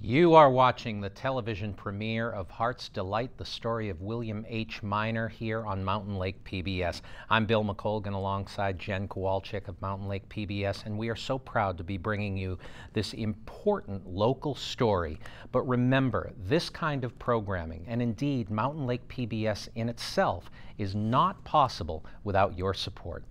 You are watching the television premiere of Heart's Delight, the story of William H. Miner here on Mountain Lake PBS. I'm Bill McColgan alongside Jen Kowalczyk of Mountain Lake PBS, and we are so proud to be bringing you this important local story. But remember, this kind of programming, and indeed Mountain Lake PBS in itself, is not possible without your support.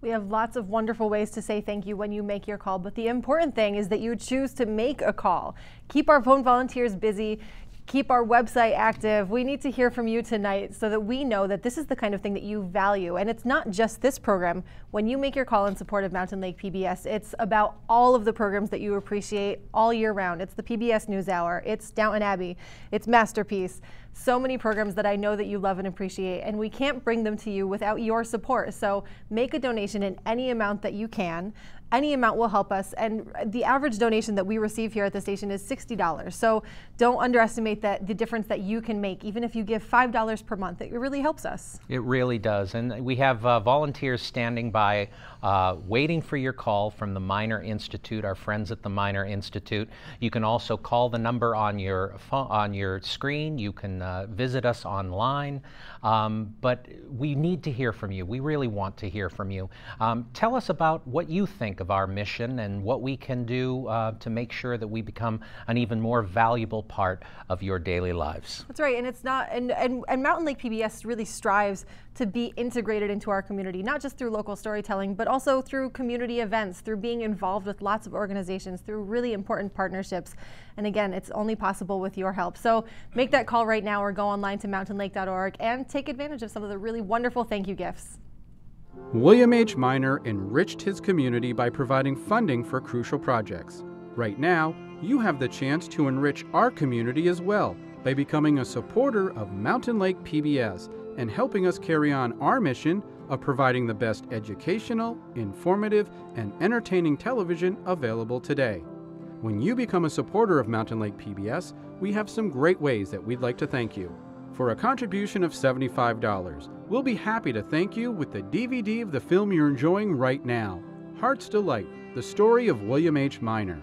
We have lots of wonderful ways to say thank you when you make your call, but the important thing is that you choose to make a call. Keep our phone volunteers busy keep our website active. We need to hear from you tonight so that we know that this is the kind of thing that you value. And it's not just this program. When you make your call in support of Mountain Lake PBS, it's about all of the programs that you appreciate all year round. It's the PBS NewsHour, it's Downton Abbey, it's Masterpiece. So many programs that I know that you love and appreciate, and we can't bring them to you without your support. So make a donation in any amount that you can any amount will help us. And the average donation that we receive here at the station is $60. So don't underestimate that the difference that you can make, even if you give $5 per month. It really helps us. It really does. And we have uh, volunteers standing by uh, waiting for your call from the Miner Institute, our friends at the Miner Institute. You can also call the number on your phone, on your screen. You can uh, visit us online. Um, but we need to hear from you. We really want to hear from you. Um, tell us about what you think of our mission and what we can do uh, to make sure that we become an even more valuable part of your daily lives. That's right, and it's not, and, and, and Mountain Lake PBS really strives to be integrated into our community, not just through local storytelling, but also through community events, through being involved with lots of organizations, through really important partnerships. And again, it's only possible with your help. So make that call right now or go online to mountainlake.org and take advantage of some of the really wonderful thank you gifts. William H. Miner enriched his community by providing funding for crucial projects. Right now, you have the chance to enrich our community as well by becoming a supporter of Mountain Lake PBS and helping us carry on our mission of providing the best educational, informative, and entertaining television available today. When you become a supporter of Mountain Lake PBS, we have some great ways that we'd like to thank you. For a contribution of $75, we'll be happy to thank you with the DVD of the film you're enjoying right now Heart's Delight The Story of William H. Miner.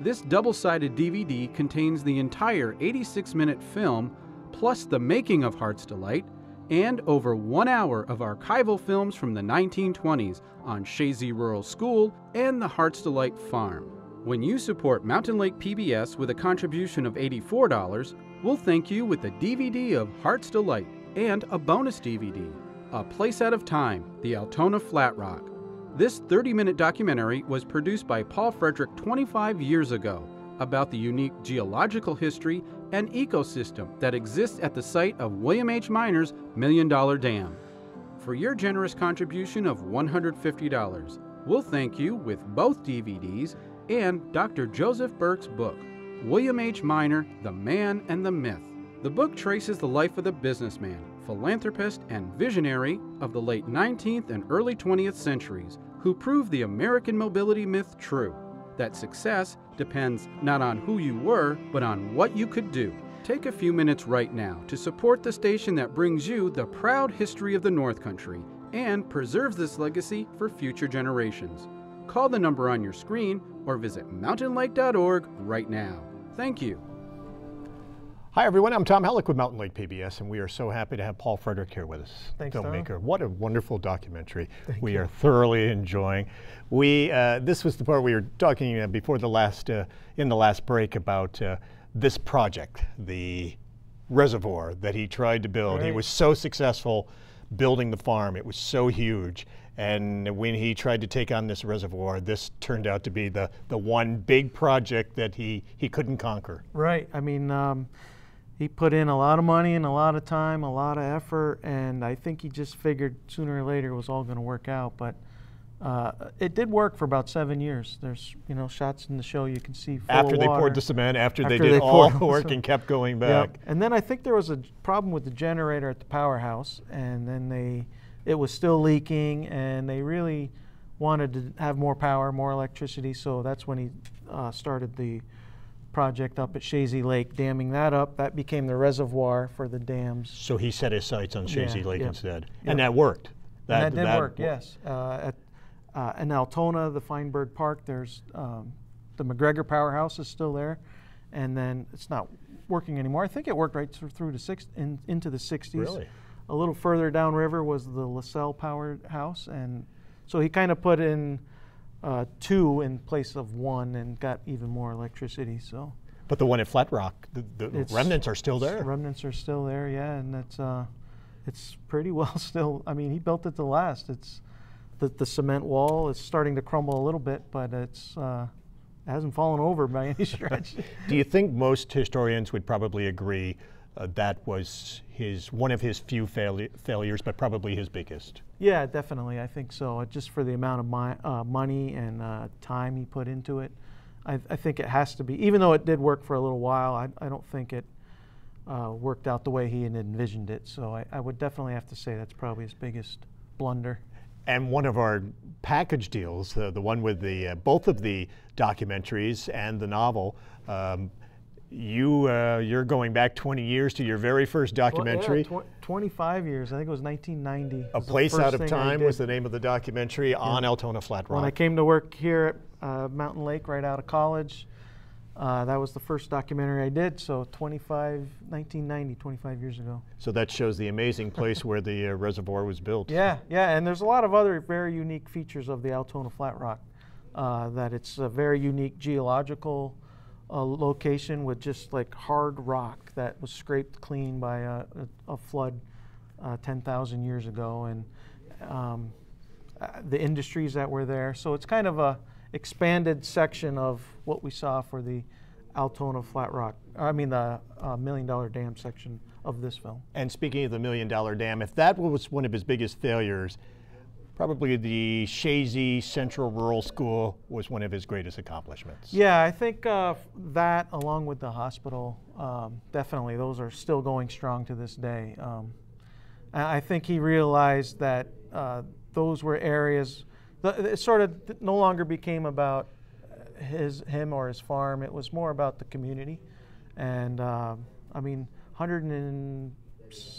This double sided DVD contains the entire 86 minute film, plus the making of Heart's Delight, and over one hour of archival films from the 1920s on Chazy Rural School and the Heart's Delight Farm. When you support Mountain Lake PBS with a contribution of $84, We'll thank you with a DVD of Heart's Delight and a bonus DVD, A Place Out of Time, The Altona Flat Rock. This 30 minute documentary was produced by Paul Frederick 25 years ago about the unique geological history and ecosystem that exists at the site of William H. Miner's Million Dollar Dam. For your generous contribution of $150, we'll thank you with both DVDs and Dr. Joseph Burke's book, William H. Miner, The Man and the Myth. The book traces the life of the businessman, philanthropist, and visionary of the late 19th and early 20th centuries who proved the American mobility myth true that success depends not on who you were, but on what you could do. Take a few minutes right now to support the station that brings you the proud history of the North Country and preserves this legacy for future generations. Call the number on your screen or visit mountainlake.org right now. Thank you. Hi, everyone. I'm Tom Hellick with Mountain Lake PBS, and we are so happy to have Paul Frederick here with us. Thanks, filmmaker. Tom. What a wonderful documentary. Thank we you. are thoroughly enjoying. We uh, this was the part we were talking uh, before the last uh, in the last break about uh, this project, the reservoir that he tried to build. He was so successful building the farm. It was so huge. And when he tried to take on this reservoir, this turned out to be the, the one big project that he, he couldn't conquer. Right. I mean, um, he put in a lot of money and a lot of time, a lot of effort, and I think he just figured sooner or later it was all going to work out. But uh, it did work for about seven years. There's, you know, shots in the show you can see full after they poured the cement, after, they did they all the work and kept going Yep. back. And then I think there was a problem with the generator at the powerhouse, and then they, it was still leaking, and they really wanted to have more power, more electricity. So that's when he uh, started the project up at Chazy Lake, damming that up. That became the reservoir for the dams. So he set his sights on Chazy Yeah, Lake yep, instead, yep. and that worked. and that did work, wo- yes. Uh, at uh, in Altona, the Feinberg Park, there's um, the McGregor Powerhouse is still there, and then it's not working anymore. I think it worked right through the six in, into the 60s. Really? A little further downriver was the LaSalle Powerhouse. and so he kind of put in uh, two in place of one and got even more electricity. So But the one at Flat Rock, the, the remnants are still there? the remnants are still there, yeah, and it's uh, it's pretty well still. I mean, he built it to last. It's the the cement wall is starting to crumble a little bit, but it's uh, it hasn't fallen over by any stretch. Do you think most historians would probably agree uh, that was his one of his few failures, but probably his biggest? yeah, definitely, I think so. Uh, Just for the amount of mi- uh, money and uh, time he put into it, I, I think it has to be. Even though it did work for a little while, I, I don't think it. Uh, worked out the way he had envisioned it, so I, I would definitely have to say that's probably his biggest blunder. And one of our package deals, uh, the one with the uh, both of the documentaries and the novel, um, you uh, you're going back 20 years to your very first documentary. Well, yeah, tw- 25 years. I think it was 1990. A was Place Out of Time was the name of the documentary on Altona Flat Rock. When I came to work here at uh, Mountain Lake right out of college, uh, that was the first documentary I did. So 25, 1990, 25 years ago. so that shows the amazing place where the uh, reservoir was built. Yeah, yeah, and there's a lot of other very unique features of the Altona Flat Rock. Uh, that it's a very unique geological uh, location with just like hard rock that was scraped clean by a, a, a flood uh, 10,000 years ago, and um, uh, the industries that were there. So it's kind of a expanded section of what we saw for the Altona Flat Rock. I mean the uh, Million Dollar Dam section of this film. And speaking of the Million Dollar Dam, if that was one of his biggest failures, probably the Chazy Central Rural School was one of his greatest accomplishments. Yeah, I think uh, that, along with the hospital, um, definitely those are still going strong to this day. Um, I think he realized that uh, those were areas. It sort of no longer became about his him or his farm. It was more about the community, and uh, I mean, 100 and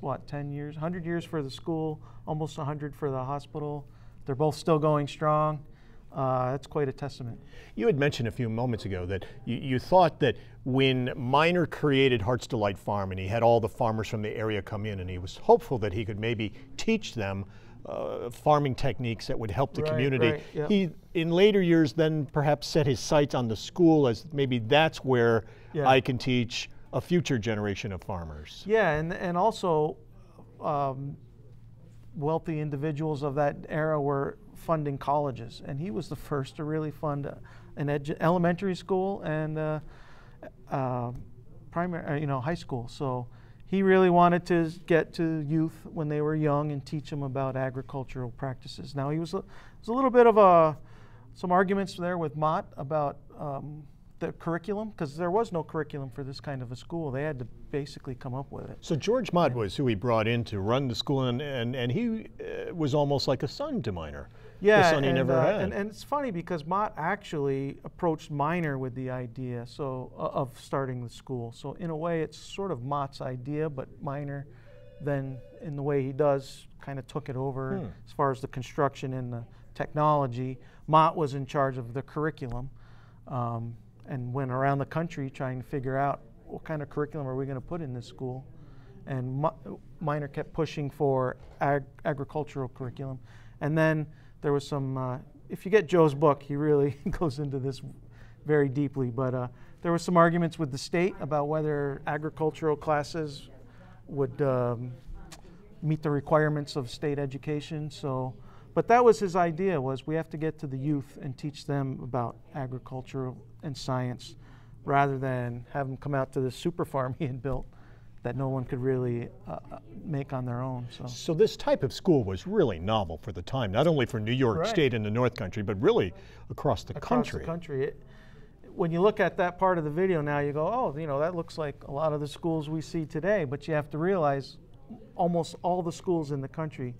what 10 years, 100 years for the school, almost 100 for the hospital. They're both still going strong. Uh, that's quite a testament. You had mentioned a few moments ago that you, you thought that when Miner created Hearts Delight Farm and he had all the farmers from the area come in and he was hopeful that he could maybe teach them uh, farming techniques that would help the Right, community. right, yep. He, in later years, then perhaps set his sights on the school as maybe that's where Yeah. I can teach a future generation of farmers. Yeah, and and also, um, wealthy individuals of that era were funding colleges, and he was the first to really fund an elementary school and uh, uh, primary, you know, high school. So he really wanted to get to youth when they were young and teach them about agricultural practices. Now he was a, was a little bit of a some arguments there with Mott about um, the curriculum because there was no curriculum for this kind of a school. They had to basically come up with it. So George Mott was who he brought in to run the school, and, and, and he uh, was almost like a son to Miner. Yeah, the son he and, never uh, had. And, and it's funny because Mott actually approached Miner with the idea so uh, of starting the school. So in a way, it's sort of Mott's idea, but Miner, then in the way he does, kind of took it over Hmm. as far as the construction and the technology. Mott was in charge of the curriculum, um, and went around the country trying to figure out what kind of curriculum are we going to put in this school. And Mi- Miner kept pushing for ag- agricultural curriculum. And then there was some, uh, if you get Joe's book, he really goes into this very deeply. But uh, there were some arguments with the state about whether agricultural classes would um, meet the requirements of state education. So, but that was his idea: was we have to get to the youth and teach them about agriculture and science, rather than have them come out to this super farm he had built that no one could really uh, uh, make on their own. So. So this type of school was really novel for the time, not only for New York Right. State and the North Country, but really across the country. across country. the country. It, when you look at that part of the video now, you go, oh, you know, that looks like a lot of the schools we see today. But you have to realize almost all the schools in the country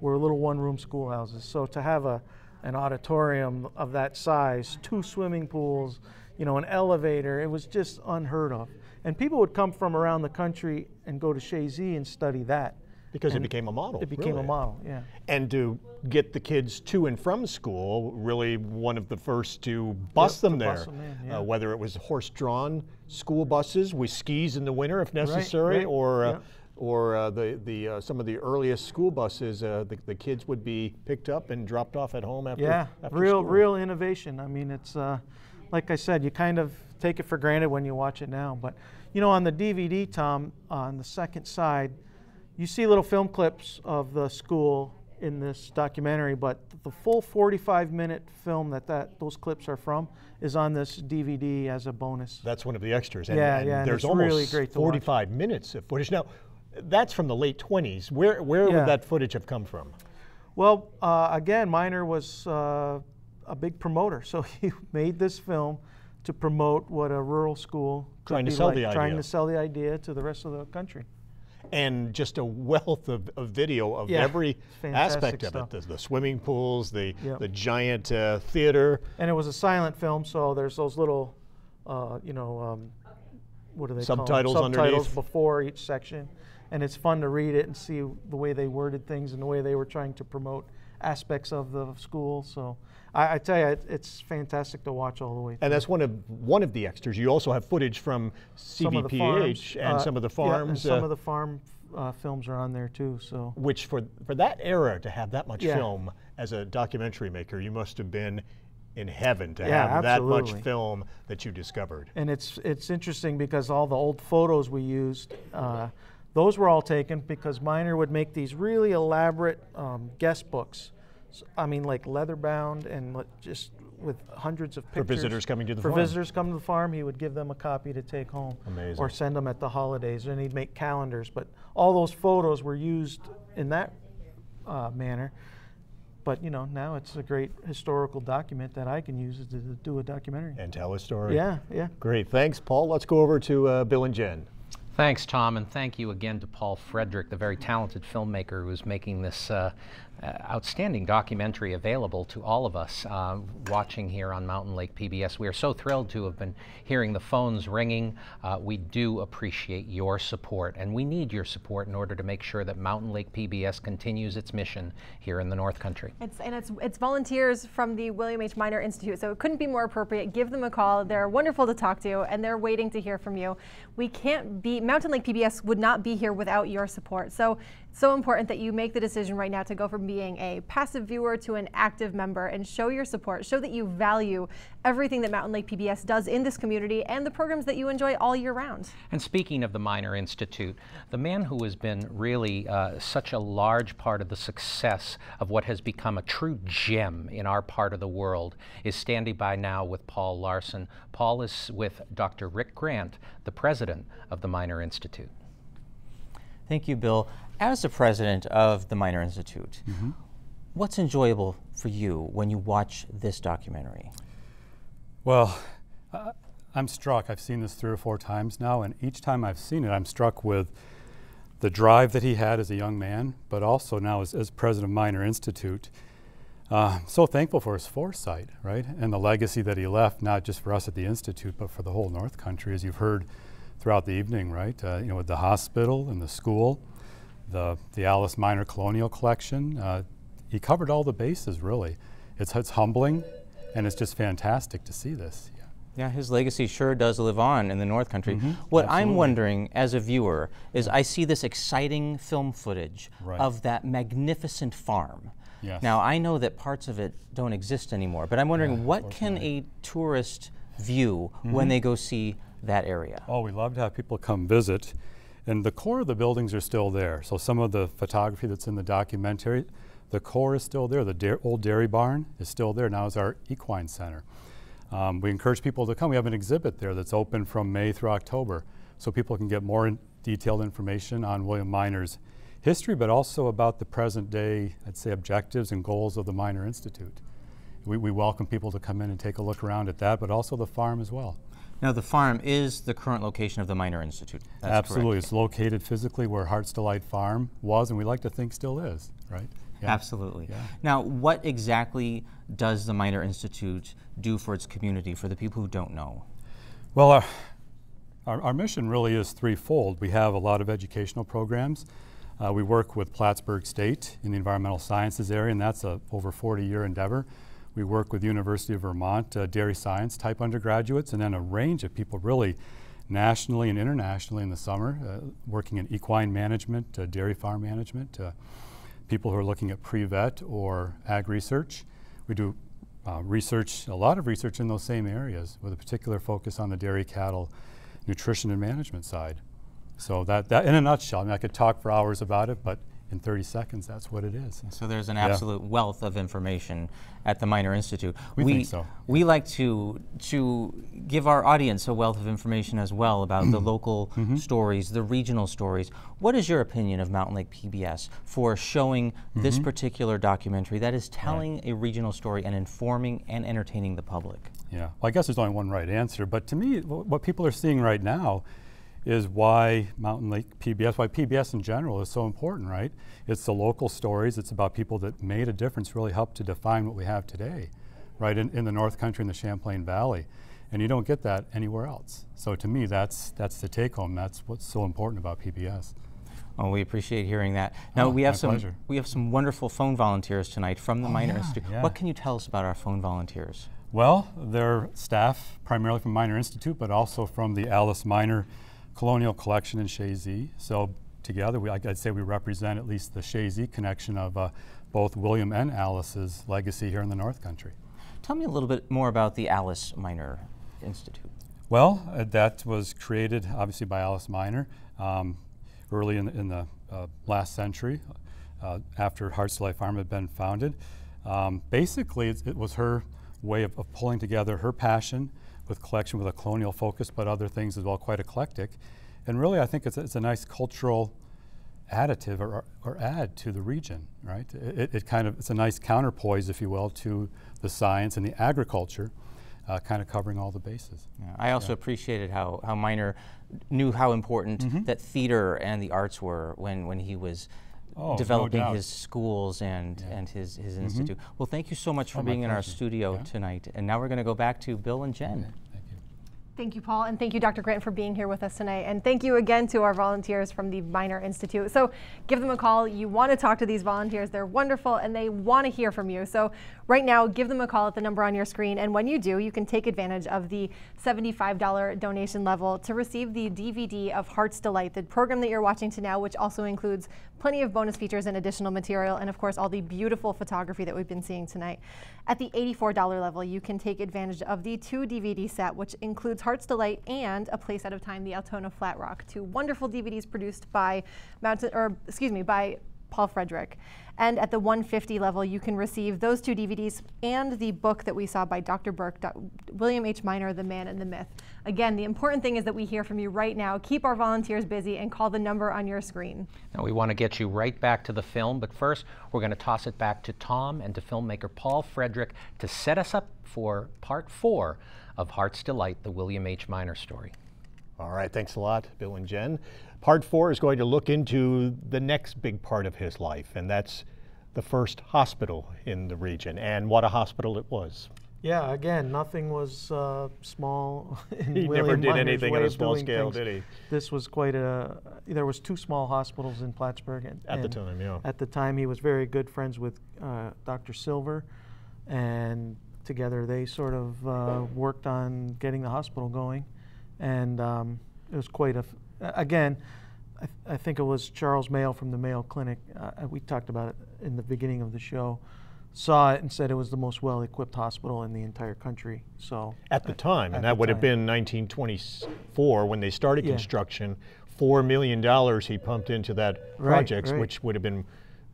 were little one-room schoolhouses. So to have a an auditorium of that size, two swimming pools, you know, an elevator, it was just unheard of. And people would come from around the country and go to Chazy and study that. Because it became a model. It became really. a model, yeah. And to get the kids to and from school, really one of the first to bus Yep, them to there. bus them in, yeah. uh, whether it was horse-drawn school buses with skis in the winter if necessary, right, or uh, yep. Or uh, the the uh, some of the earliest school buses, uh, the, the kids would be picked up and dropped off at home after. Yeah, after real, school. real innovation. I mean, it's uh, like I said, you kind of take it for granted when you watch it now. But you know, on the DVD, Tom, on the second side, you see little film clips of the school in this documentary, but the full 45-minute film that, that those clips are from is on this DVD as a bonus. That's one of the extras. And, Yeah, and yeah, and There's it's almost really great to watch. 45 minutes of footage. Now, that's from the late 20s. Where where Yeah. would that footage have come from? Well, uh, again, Miner was uh, a big promoter, so he made this film to promote what a rural school could Trying to sell like, the trying idea. to sell the idea to the rest of the country. and just a wealth of, of video of Yeah, every aspect of stuff. it the, the swimming pools the Yep. the giant uh, theater And it was a silent film, so there's those little, uh, you know, um, what do they Subtitles call them? underneath. Subtitles before each section, and it's fun to read it and see the way they worded things and the way they were trying to promote aspects of the school. So I, I tell you, it, it's fantastic to watch all the way. Through. and that's one of one of the extras you also have footage from some of the CVPH farms, and uh, some of the yeah, and farms some uh, of the farm uh, films are on there too. So which for for that era to have that much Yeah. film as a documentary maker you must have been in heaven to Yeah, have that much film that you discovered And it's it's interesting because all the old photos we used, uh, those were all taken because Miner would make these really elaborate um, guest books. I mean, like leather bound and just with hundreds of For visitors coming to the For farm. visitors coming to the farm, he would give them a copy to take home. Amazing. Or send them at the holidays, and he'd make calendars. But all those photos were used in that uh, manner. But you know, now it's a great historical document that I can use to, to do a documentary. and tell a story Yeah, yeah. great thanks paul let's go over to uh, bill and jen Thanks, Tom, and thank you again to Paul Frederick, the very talented filmmaker who is making this uh, uh, outstanding documentary available to all of us uh, watching here on Mountain Lake PBS. We are so thrilled to have been hearing the phones ringing. Uh, we do appreciate your support, and we need your support in order to make sure that Mountain Lake PBS continues its mission here in the North Country. It's, and it's, it's volunteers from the William H. Miner Institute, so it couldn't be more appropriate. Give them a call. They're wonderful to talk to, and they're waiting to hear from you. We can't be, Mountain Lake PBS would not be here without your support. So so important that you make the decision right now to go from being a passive viewer to an active member and show your support. Show that you value everything that Mountain Lake PBS does in this community and the programs that you enjoy all year round. And speaking of the Miner Institute, the man who has been really uh, such a large part of the success of what has become a true gem in our part of the world is standing by now with Paul Larson. Paul is with Dr. Rick Grant, the president of the Miner Institute. Thank you, Bill. As the president of the Miner Institute, what's enjoyable for you when you watch this documentary? Well, uh, I'm struck. I've seen this three or four times now, and each time I've seen it, I'm struck with the drive that he had as a young man, but also now as, as president of Miner Institute. Uh, so thankful for his foresight, right, and the legacy that he left, not just for us at the institute, but for the whole North Country, as you've heard throughout the evening, right? Uh, you know, with the hospital and the school, the the Alice Miner Colonial Collection. Uh, he covered all the bases, really. It's it's humbling, and it's just fantastic to see this. Yeah. Yeah, his legacy sure does live on in the North Country. What I'm wondering as a viewer is I see this exciting film footage Right. of that magnificent farm. Yes. Now, I know that parts of it don't exist anymore, but I'm wondering what can a tourist view when they go see that area? Oh, we love to have people come visit. And the core of the buildings are still there. So some of the photography that's in the documentary, the core is still there. The da- old dairy barn is still there. Now is our equine center. Um, we encourage people to come. We have an exhibit there that's open from May through October, so people can get more in detailed information on William Miner's history, but also about the present day, I'd say, objectives and goals of the Miner Institute. We, we welcome people to come in and take a look around at that, but also the farm as well. Now, the farm is the current location of the Miner Institute. That's Absolutely. correct. It's located physically where Hearts Delight Farm was, and we like to think still is, right? Yeah. Absolutely. Now, what exactly does the Miner Institute do for its community for the people who don't know? Well, our, our, our mission really is threefold. We have a lot of educational programs. Uh, we work with Plattsburgh State in the environmental sciences area, and that's a over 40-year endeavor. We work with University of Vermont uh, dairy science type undergraduates, and then a range of people really nationally and internationally in the summer, uh, working in equine management, uh, dairy farm management, uh, people who are looking at pre-vet or ag research. We do uh, research, a lot of research in those same areas with a particular focus on the dairy cattle nutrition and management side. So that, that in a nutshell, I mean, I could talk for hours about it, but in 30 seconds, that's what it is. So there's an absolute yeah. wealth of information at the Miner Institute. We, we think so. We like to to give our audience a wealth of information as well about the local mm -hmm. stories, the regional stories. What is your opinion of Mountain Lake PBS for showing mm -hmm. this particular documentary that is telling right. a regional story and informing and entertaining the public? Yeah, well, I guess there's only one right answer, but to me, what people are seeing right now is why Mountain Lake PBS, why PBS in general is so important, right? It's the local stories, it's about people that made a difference, really helped to define what we have today, right, in, in the North Country and the Champlain Valley. And you don't get that anywhere else. So to me, that's, that's the take home. That's what's so important about PBS. Oh, we appreciate hearing that. Now oh, we have some pleasure. we have some wonderful phone volunteers tonight from the oh, Miner yeah, Institute. Yeah. What can you tell us about our phone volunteers? Well, they're staff primarily from Miner Institute, but also from the Alice Miner Colonial Collection in Chazy. So together, we, I'd say we represent at least the Chazy connection of uh, both William and Alice's legacy here in the North Country. Tell me a little bit more about the Alice Miner Institute. Well, uh, that was created obviously by Alice Miner um, early in, in the uh, last century uh, after Hearts Delight Farm had been founded. Um, basically, it, it was her way of, of, pulling together her passion with collection with a colonial focus, but other things as well, quite eclectic. And really, I think it's a, it's a nice cultural additive or, or add to the region, right? It, it, kind of, it's a nice counterpoise, if you will, to the science and the agriculture, uh, kind of covering all the bases. Yeah, I also yeah. appreciated how, how Miner knew how important mm -hmm. that theater and the arts were when, when he was oh, developing no his schools and, yeah. and his, his mm -hmm. institute. Well, thank you so much for oh, being in our studio yeah. tonight. And now we're going to go back to Bill and Jen. Thank you, thank you, Paul, and thank you, Dr. Grant, for being here with us tonight. And thank you again to our volunteers from the Miner Institute. So give them a call. You want to talk to these volunteers. They're wonderful, and they want to hear from you. So right now, give them a call at the number on your screen. And when you do, you can take advantage of the $75 donation level to receive the DVD of Heart's Delight, the program that you're watching to now, which also includes plenty of bonus features and additional material, and of course, all the beautiful photography that we've been seeing tonight. At the $84 level, you can take advantage of the two DVD set, which includes Heart's Delight and A Place Out of Time, the Altona Flat Rock, two wonderful DVDs produced by Mountain, or excuse me, by Paul Frederick. And at the 150 level, you can receive those two DVDs and the book that we saw by Dr. Burke, William H. Miner, The Man and the Myth. Again, the important thing is that we hear from you right now. Keep our volunteers busy and call the number on your screen. Now, we want to get you right back to the film, but first, we're going to toss it back to Tom and to filmmaker Paul Frederick to set us up for part four of Heart's Delight, the William H. Miner story. All right, thanks a lot, Bill and Jen. Part four is going to look into the next big part of his life, and that's the first hospital in the region, and what a hospital it was. Yeah, again, nothing was uh, small. he William never did Miner's anything way on a small scale, things. did he? This was quite a. There was two small hospitals in Plattsburgh, and, At the time, yeah. At the time, he was very good friends with uh, Dr. Silver, and together they sort of uh, worked on getting the hospital going, and um, it was quite a. Again, I, th- I think it was Charles Mayo from the Mayo Clinic. Uh, we talked about it in the beginning of the show. Saw it and said it was the most well-equipped hospital in the entire country. So At the time, at and that would have been 1924 when they started Yeah. construction. Four million dollars he pumped into that project, right. which would have been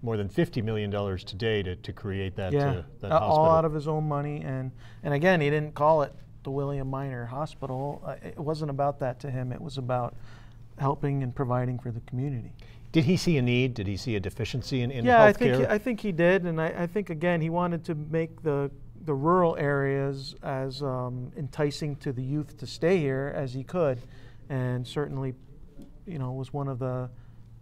more than 50 million dollars today to, to create that, yeah, uh, that uh, hospital. all out of his own money, and and again, he didn't call it the William Miner Hospital. Uh, it wasn't about that to him. It was about helping and providing for the community. Did he see a need? Did he see a deficiency in, in yeah, I think he, I think he did, and I, I think again he wanted to make the the rural areas as um, enticing to the youth to stay here as he could, and certainly, you know, was one of the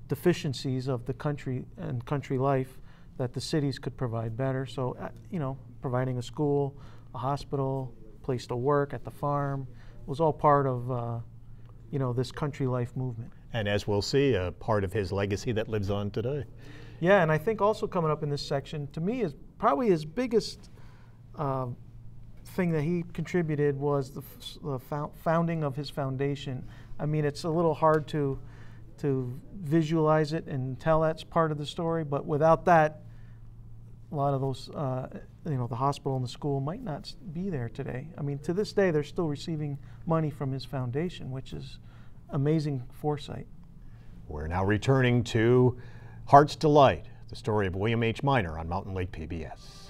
deficiencies of the country and country life that the cities could provide better. So, uh, you know, providing a school, a hospital, place to work at the farm was all part of uh, you know, this country life movement. And as we'll see, a part of his legacy that lives on today. Yeah, and I think also coming up in this section, to me, is probably his biggest uh, thing that he contributed was the, the founding of his foundation. I mean, it's a little hard to to visualize it and tell that's part of the story, but without that, a lot of those, uh, you know, the hospital and the school might not be there today. I mean, to this day, they're still receiving money from his foundation, which is amazing foresight. We're now returning to Heart's Delight, the story of William H. Miner on Mountain Lake PBS.